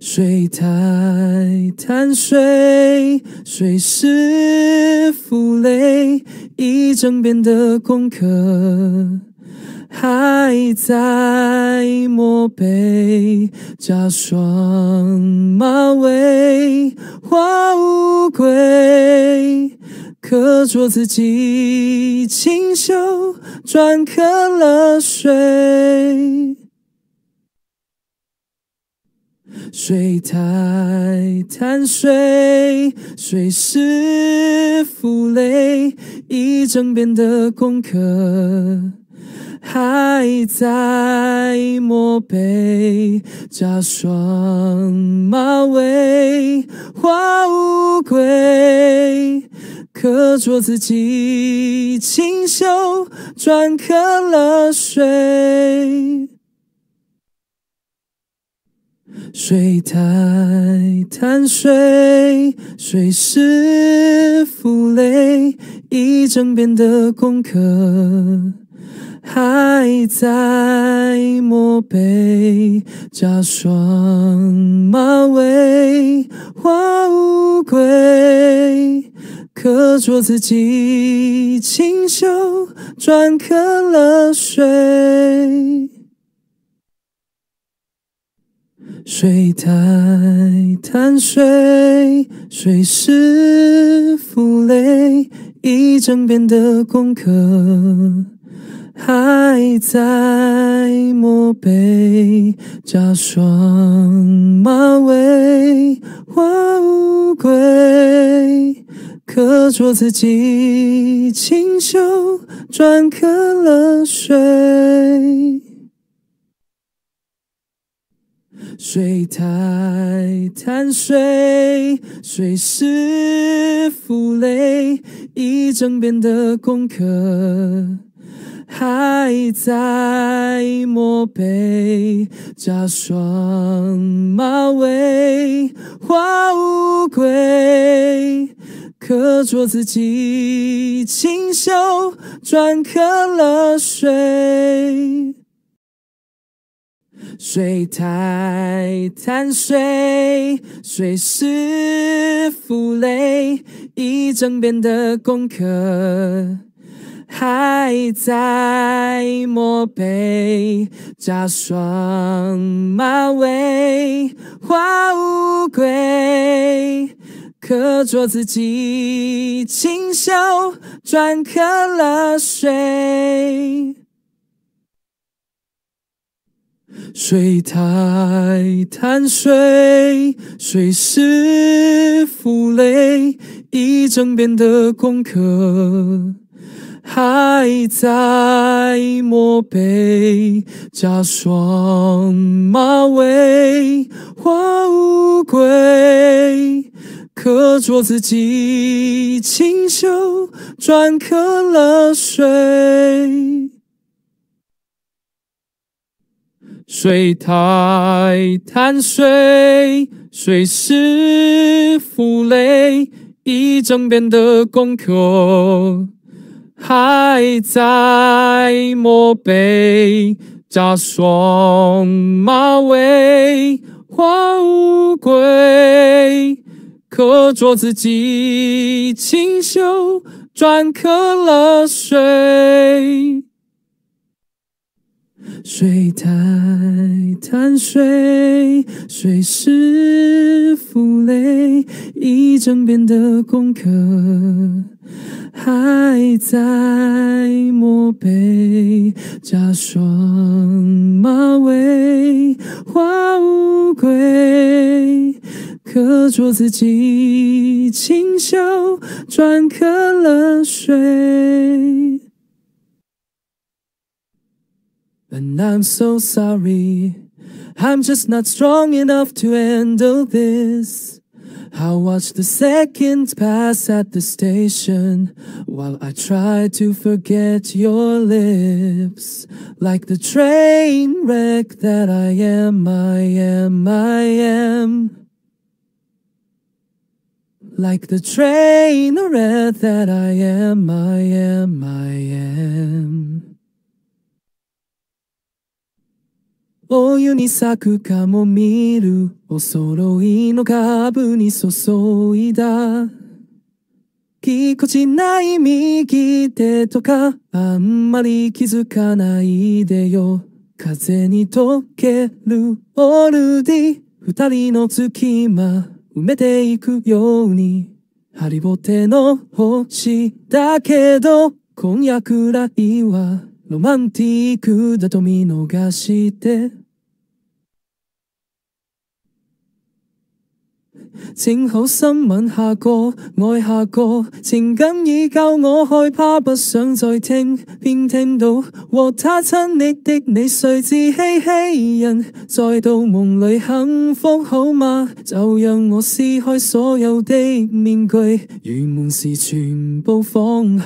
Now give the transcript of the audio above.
水太贪睡，水是负累，一整遍的功课还在默背，加双马尾，化乌龟，刻着自己清秀，篆刻了水。水太贪睡，水是负累，一整遍的功课还在磨背，加双马尾，画乌龟，刻着自己清秀，篆刻了水。水太贪睡，水是负累，一整遍的功课还在默背，加双马尾，画乌龟，刻着自己清秀，篆刻了水。水太贪睡，水是负累，一整遍的功课还在磨背，加双马尾，画乌龟，刻着自己清秀，篆刻了水。水太贪睡，水是负累，一整遍的功课还在磨背，加双马尾，画乌龟，刻着自己清秀，篆刻了水。水太贪睡，水是负累，一整遍的功课还在磨背，加双马尾，画乌龟，可做自己清秀，篆刻了水。水太贪睡，水是负累，一整遍的功课还在磨背，加双马尾，画乌龟，刻着自己清秀，篆刻了水。水太贪水，水是负累，一整遍的功课还在磨背，加双马尾，画乌龟，刻着自己清秀，篆刻了水。水太贪水，水是负累，一整遍的功课还在磨背，加双马尾，画乌龟，刻着自己清秀，篆刻了水。And I'm so sorry, I'm just not strong enough to handle this. I watch the seconds pass at the station while I try to forget your lips. Like the train wreck that I am, I am, I am. Like the train wreck that I am, I am, お湯に咲くかも見るお揃いの株に注いだ。ぎこちない右手とかあんまり気づかないでよ。風に溶けるオールディ二人の隙間埋めていくように。ハリボテの星だけど今夜くらいはロマンティックだと見逃して正好新闻下个，爱下个，情感已教我害怕，不想再听。便听到和他亲昵的你，谁自欺欺人，在盗梦里幸福好吗？就让我撕开所有的面具，如门时全部放下。